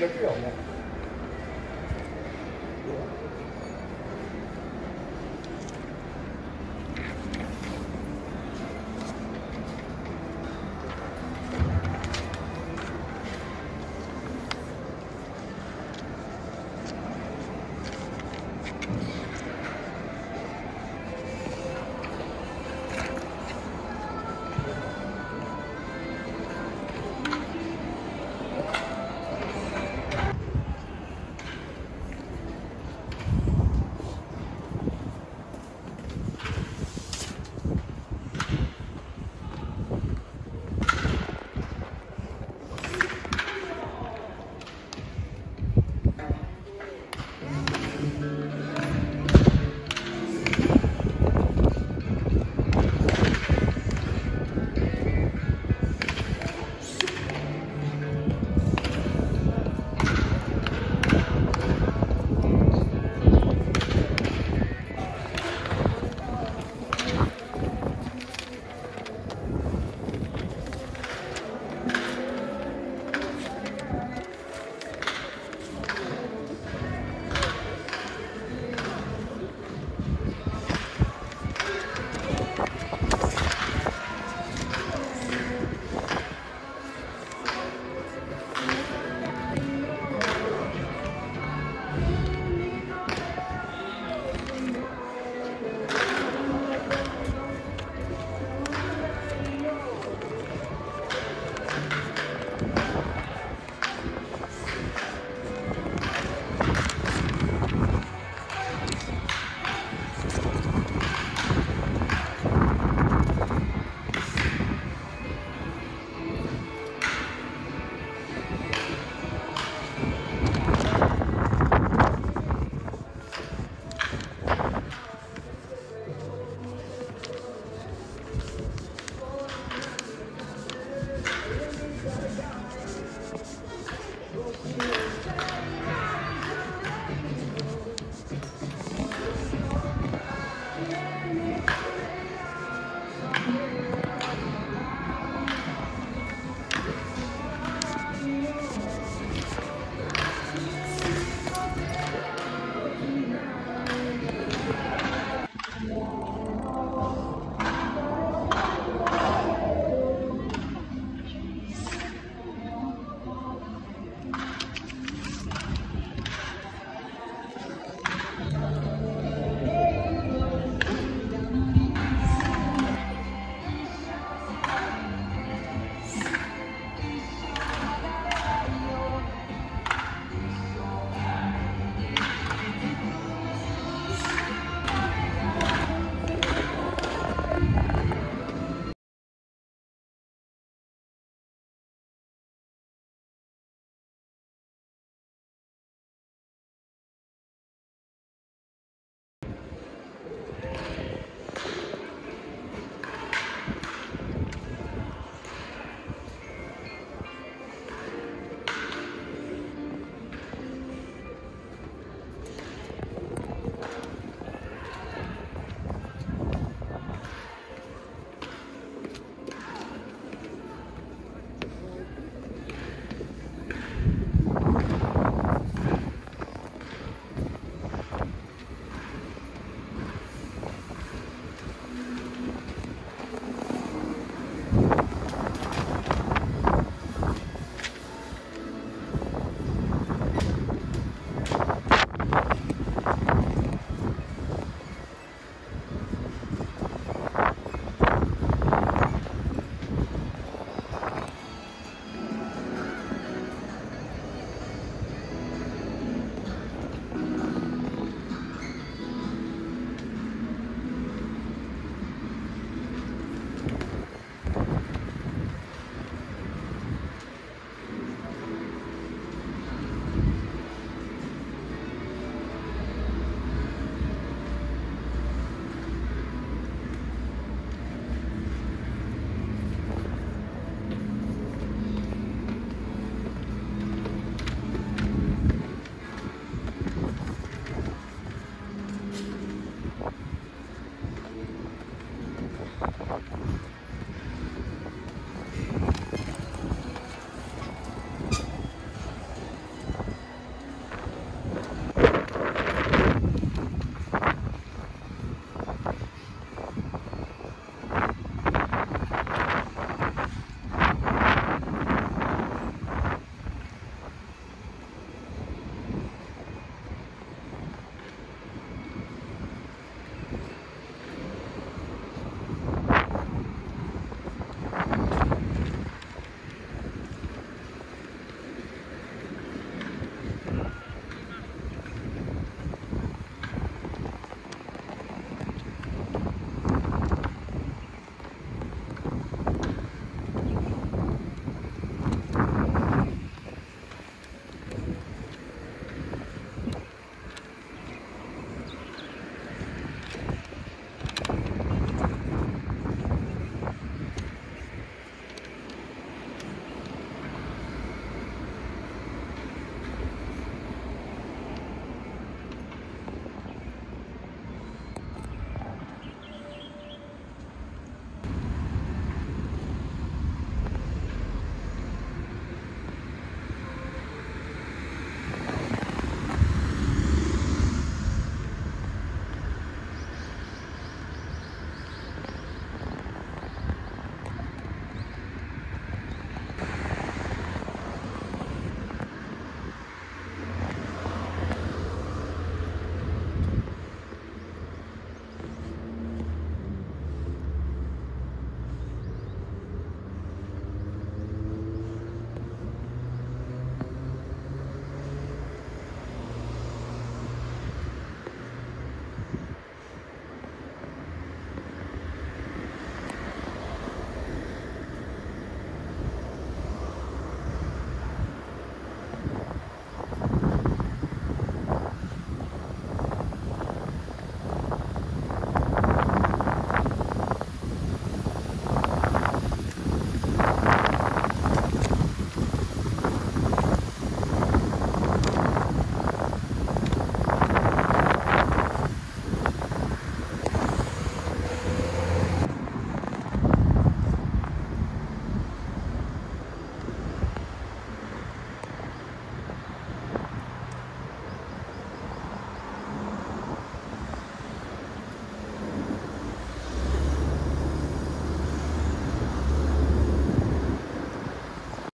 the field.